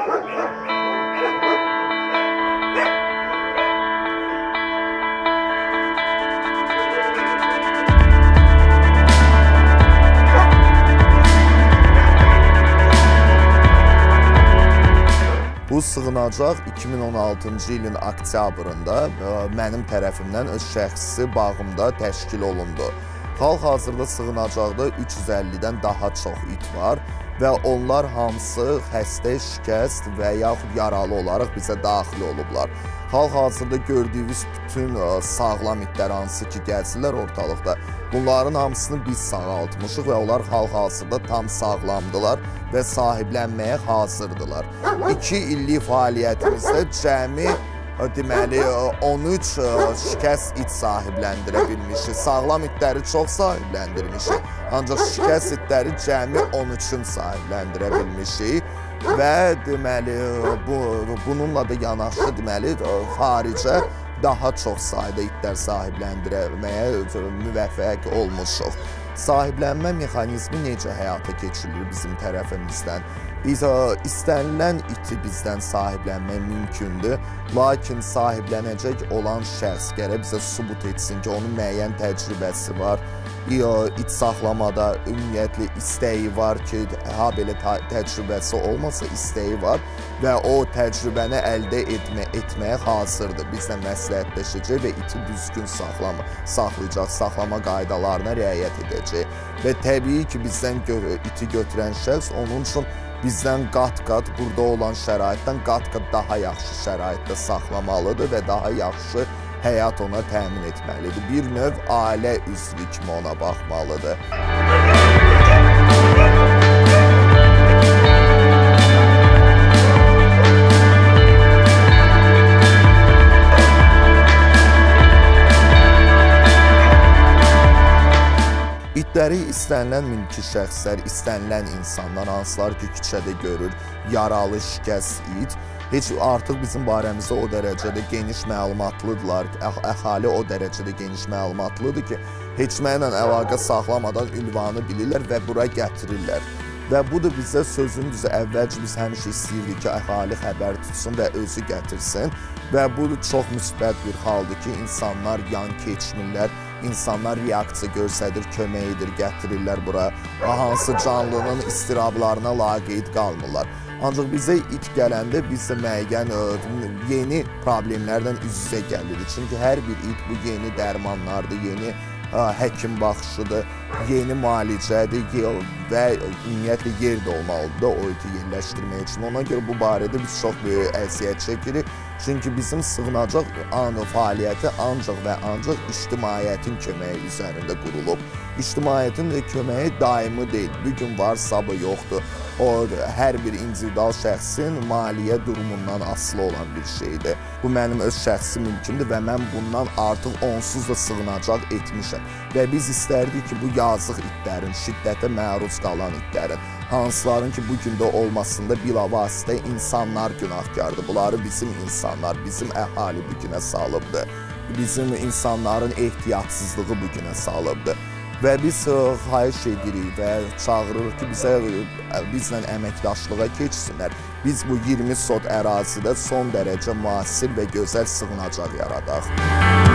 Bu sığınacaq 2016-cı ilin oktyabrında ə, mənim tərəfimdən öz şəxsi bağımda təşkil olundu. Hal-hazırda sığınacaqda 350-dən daha çox it var və onlar hamısı xəstə, şikəst və yaxud yaralı olaraq bizə daxil olublar. Hal-hazırda gördüyünüz bütün ə, sağlam itlər hansı ki gəzirlər ortalıqda, bunların hamısını biz sağaltmışıq və onlar hal-hazırda tam sağlamdılar və sahiblənməyə hazırdılar. 2 illik fəaliyyətimizdə cəmi deməli ə, 13 ə, şikəst it sahibləndirə bilmişik. Sağlam itləri çox sahibləndirmişik. Ancaq şikəst itləri cəmi 13-ün sahibləndirə bilmişik və deməli bu bununla da yanaşı deməli xaricə daha çox sayda itlər sahibləndirməyə müvəffəq olmuşuq. Sahiblənmə mexanizmi necə həyata keçirilir bizim tərəfimizdən? Biz istənilən iti bizdən sahiblənmək mümkündür, lakin sahiblənəcək olan şəxs gərək bizə sübut etsin ki, onun müəyyən təcrübəsi var, it saxlamada ümumiyyətlə istəyi var ki, ha belə təcrübəsi olmasa istəyi var və o təcrübəni əldə etmə, etməyə hazırdır. Bizlə məsləhətləşəcək və iti düzgün saxlama, saxlayacaq, saxlama qaydalarına riayət edəcək. Və təbii ki, bizdən gör iti götürən şəxs onun üçün bizdən qat-qat burada olan şəraitdən qat-qat daha yaxşı şəraitdə saxlamalıdır və daha yaxşı həyat ona təmin etməlidir. Bir növ ailə üzvü kimi ona baxmalıdır. İtləri istənilən mülki şəxslər, istənilən insanlar, hansılar ki, küçədə görür, yaralı, şikəst it, heç artıq bizim barəmizdə o dərəcədə geniş məlumatlıdırlar, əhali o dərəcədə geniş məlumatlıdır ki, heç mənlə əlaqə saxlamadan ünvanı bilirlər və bura gətirirlər. Və bu da bizə sözün düzü əvvəlcə biz həmişə istəyirdik ki, əhali xəbər tutsun və özü gətirsin və bu çox müsbət bir haldır ki, insanlar yan keçmirlər, insanlar reaksiya göstərir, kömək edir, gətirirlər bura. Hansı canlının istirablarına laqeyd qalmırlar. Ancaq bizə it gələndə biz də müəyyən yeni problemlərdən üz-üzə gəlirik. Çünki hər bir it bu yeni dərmanlardır, yeni ə, həkim baxışıdır, yeni müalicədir və ümumiyyətlə yer də olmalıdır da o iti yerləşdirmək üçün. Ona görə bu barədə biz çox böyük əziyyət çəkirik. Çünki bizim sığınacaq anı fəaliyyəti ancaq və ancaq ictimaiyyətin köməyi üzərində qurulub. İctimaiyyətin də köməyi daimi deyil. Bir gün var, sabah yoxdur. O hər bir individual şəxsin maliyyə durumundan asılı olan bir şeydir. Bu mənim öz şəxsi mülkümdür və mən bundan artıq onsuz da sığınacaq etmişəm. Və biz istərdik ki, bu yazıq itlərin, şiddətə məruz qalan itlərin, hansıların ki, bu gündə olmasında bilavasitə insanlar günahkardır. Bunları bizim insanlar, bizim əhali bu günə salıbdır. Bizim insanların ehtiyatsızlığı bu günə salıbdır. Və biz xahiş edirik və çağırırıq ki, bizə bizlə əməkdaşlığa keçsinlər. Biz bu 20 sot ərazidə son dərəcə müasir və gözəl sığınacaq yaradaq.